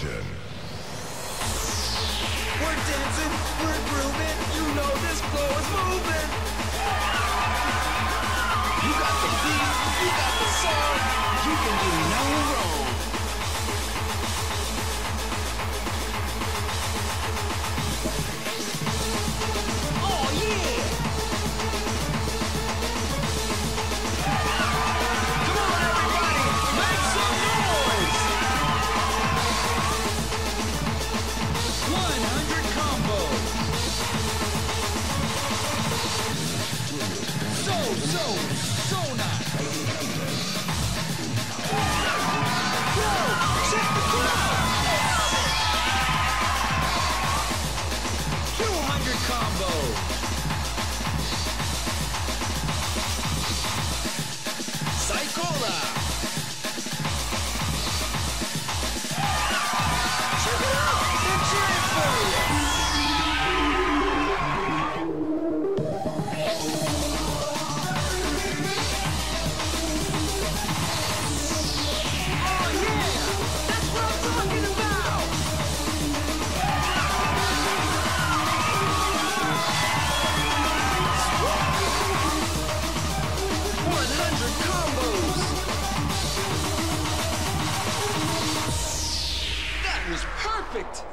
We're dancing, we're grooving. You know this floor is moving. You got the beat, you got the song. You can do no wrong. So, so, nice. Yo, check the crowd. 200 combo. perfect!